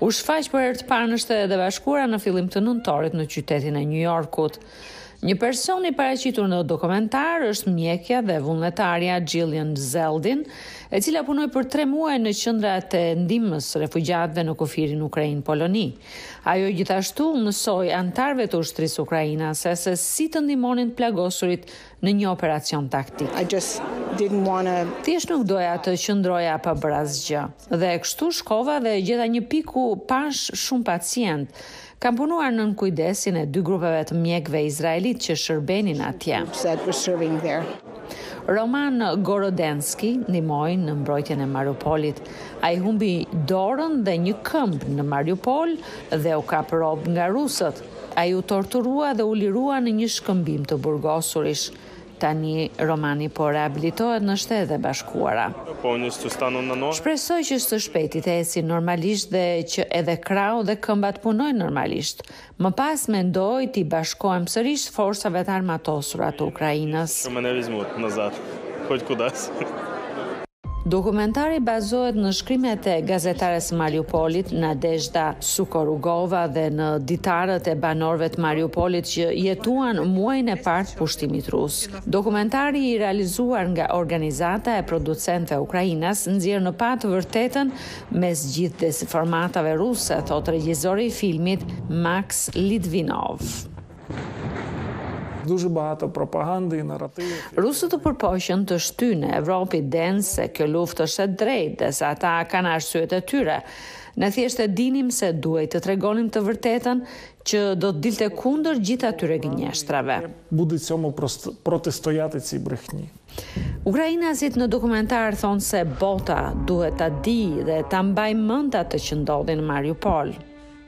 U shfaq për herë të parë në Shtetet e Bashkuara në fillim të nëntorit në qytetin e New Yorkut. Një person i paraqitur në dokumentar është mjekja dhe vullnetarja Gillian Zeldin, e cila punoi për tre muaj në qendrat e ndihmës refugjatëve në kufirin Ukrainë-Poloni. Ajo gjithashtu u mësoi anëtarëve të ushtrisë ukrainase se si të ndihmonin të plagosurit në një operacion taktik. Thjesht nuk doja të qëndroja pa bërë asgjë. Dhe kështu shkova dhe gjeta një pikë ku pashë shumë pacientë. Kam punuar nën kujdesin e dy grupeve të mjekëve izraelitë që shërbenin atje. Roman Gorodenski ndihmoi në mbrojtjen e Mariupolit. Ai humbi dorën dhe një këmbë në Mariupol dhe u kap rob nga rusët. Ai u torturua dhe u lirua në një shkëmbim të burgosurish. Tani Romani po rehabilitohet në Shtetet e Bashkuara. Shpresoj që së shpejti të eci normalisht dhe që edhe krahu dhe këmba të punojnë normalisht. Më pas mendoj t'i bashkohem sërish forcave të armatosura të Ukrainës. Dokumentari bazohet në shkrimet e gazetares së Mariupolit, Nadezhda Sukorukova dhe në ditarët e banorëve të Mariupolit që jetuan muajin e parë të pushtimit rus. Dokumentari i realizuar nga organizata e producentëve ukrainas nxjerr në pah të vërtetën mes gjithë dezinformatave ruse, thotë regjizori i filmit Maks Litvinov. Rusët u përpoqën të shtyjnë në Evropë idenë se kjo luftë është e drejtë dhe se ata kanë arsyet e tyre. Ne thjesht e dinim se duhej të tregonim të vërtetën që do të dilte kundër gjithë atyre gënjeshtrave. Ukrainasit në dokumentar thonë se bota duhet ta dijë dhe ta mbajë mend atë që ndodhi në Mariupol.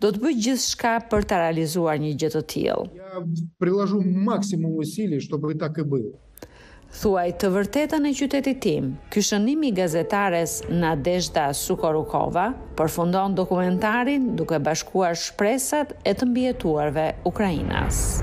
Do të bëj gjithçka për ta realizuar një gjë të tillë. Ja priložu maksimum usili shtobi tak i bilo. Thuaj të vërtetën e qytetit tim, ky shënim i gazetares Nadezhda Sukorukova përfundon dokumentarin duke bashkuar shpresat e të mbijetuarve ukrainas.